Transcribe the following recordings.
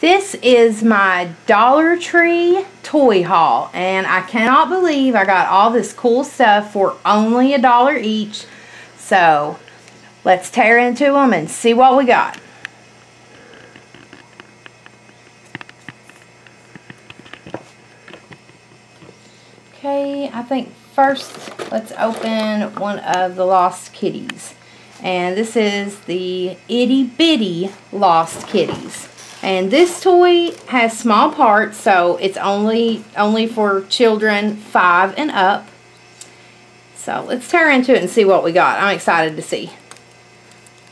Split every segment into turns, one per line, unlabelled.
This is my Dollar Tree toy haul and I cannot believe I got all this cool stuff for only a dollar each. So let's tear into them and see what we got. Okay, I think first let's open one of the Lost Kitties. And this is the Itty Bitty Lost Kitties. And this toy has small parts, so it's only only for children five and up. So let's tear into it and see what we got. I'm excited to see.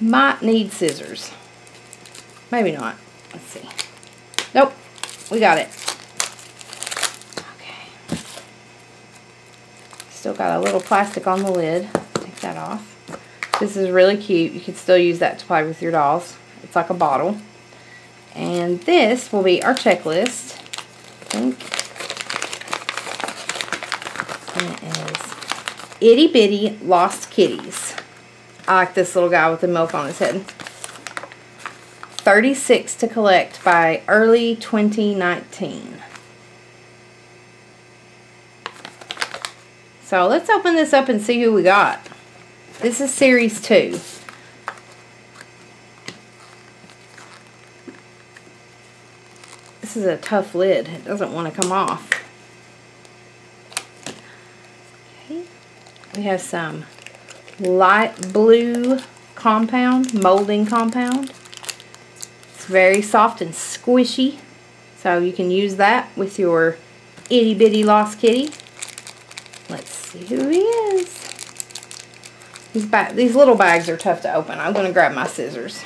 Might need scissors. Maybe not. Let's see. Nope. We got it. Okay. Still got a little plastic on the lid. Take that off. This is really cute. You can still use that to play with your dolls. It's like a bottle. And this will be our checklist. I think. It is Itty Bitty Lost Kitties. I like this little guy with the milk on his head. 36 to collect by early 2019. So let's open this up and see who we got. This is series 2. This is a tough lid. It doesn't want to come off. Okay. We have some light blue compound, molding compound. It's very soft and squishy. So you can use that with your itty bitty lost kitty. Let's see who he is. These, these little bags are tough to open. I'm going to grab my scissors.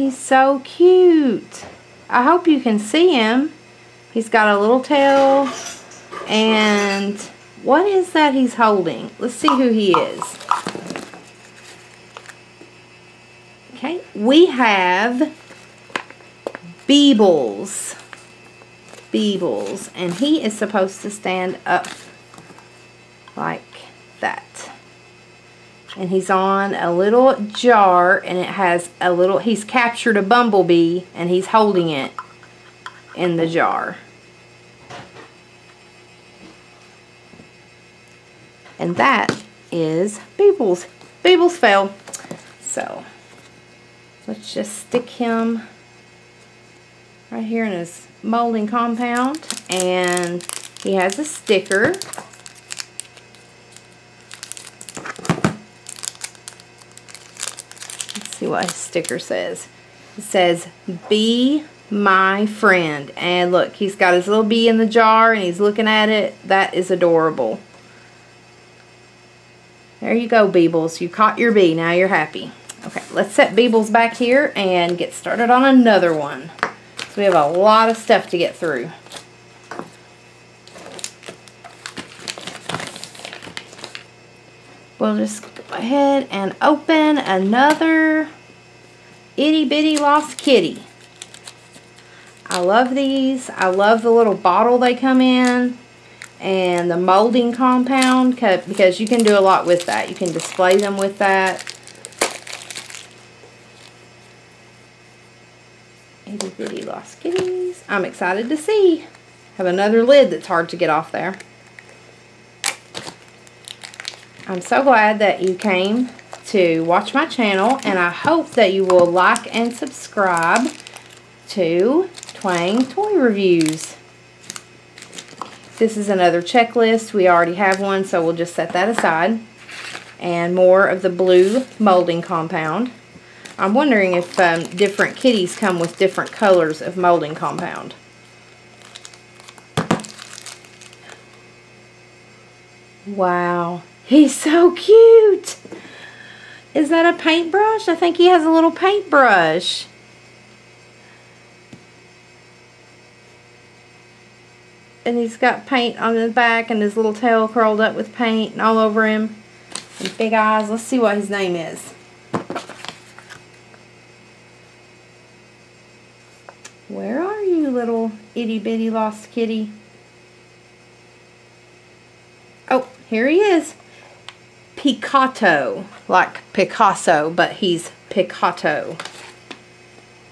He's so cute. I hope you can see him. He's got a little tail. And what is that he's holding? Let's see who he is. Okay, we have Beebles. Beebles. And he is supposed to stand up like that and he's on a little jar and it has a little he's captured a bumblebee and he's holding it in the jar. And that is Beebles Beebles fell so let's just stick him right here in his molding compound and he has a sticker see what his sticker says. It says, be my friend. And look, he's got his little bee in the jar and he's looking at it. That is adorable. There you go, Beebles. You caught your bee. Now you're happy. Okay, let's set Beebles back here and get started on another one. So we have a lot of stuff to get through. We'll just go ahead and open another itty bitty lost kitty. I love these. I love the little bottle they come in and the molding compound because you can do a lot with that. You can display them with that. Itty bitty lost kitties. I'm excited to see. Have another lid that's hard to get off there. I'm so glad that you came to watch my channel and I hope that you will like and subscribe to Twang Toy Reviews. This is another checklist. We already have one so we'll just set that aside. And more of the blue molding compound. I'm wondering if um, different kitties come with different colors of molding compound. Wow. He's so cute. Is that a paintbrush? I think he has a little paintbrush. And he's got paint on his back and his little tail curled up with paint and all over him. And big eyes. Let's see what his name is. Where are you, little itty bitty lost kitty? Oh, here he is. Picotto, like Picasso, but he's Picotto.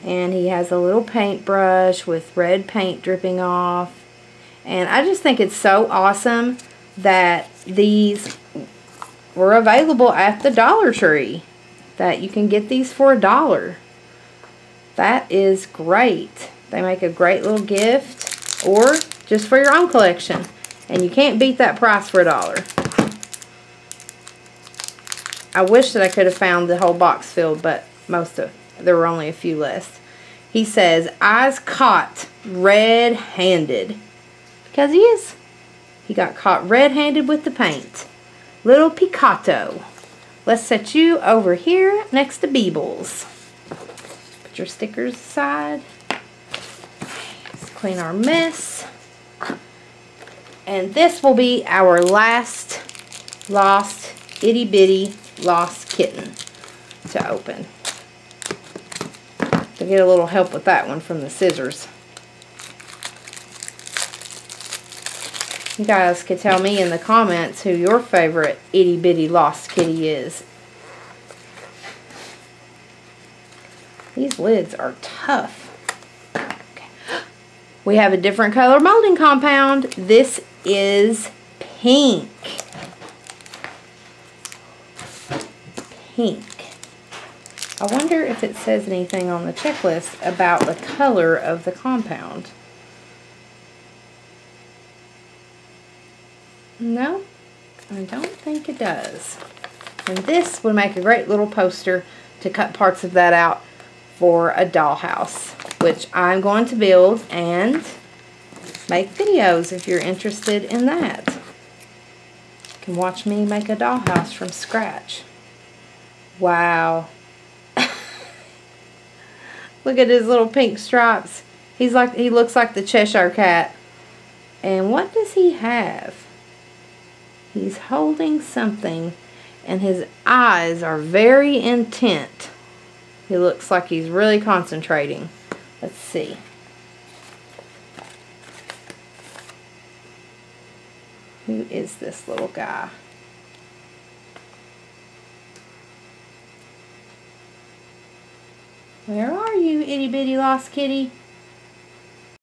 And he has a little paintbrush with red paint dripping off. And I just think it's so awesome that these were available at the Dollar Tree. That you can get these for a dollar. That is great. They make a great little gift or just for your own collection. And you can't beat that price for a dollar. I wish that I could have found the whole box filled, but most of there were only a few less. He says, eyes caught red-handed. Because he is. He got caught red-handed with the paint. Little Picotto. Let's set you over here next to Beebles. Put your stickers aside. Let's clean our mess. And this will be our last lost itty bitty lost kitten to open. To get a little help with that one from the scissors. You guys could tell me in the comments who your favorite itty bitty lost kitty is. These lids are tough. Okay. We have a different color molding compound. This is pink. Pink. I wonder if it says anything on the checklist about the color of the compound. No, I don't think it does. And this would make a great little poster to cut parts of that out for a dollhouse, which I'm going to build and make videos if you're interested in that. You can watch me make a dollhouse from scratch. Wow. Look at his little pink stripes. He's like he looks like the Cheshire cat. And what does he have? He's holding something and his eyes are very intent. He looks like he's really concentrating. Let's see. Who is this little guy? Where are you, itty bitty lost kitty?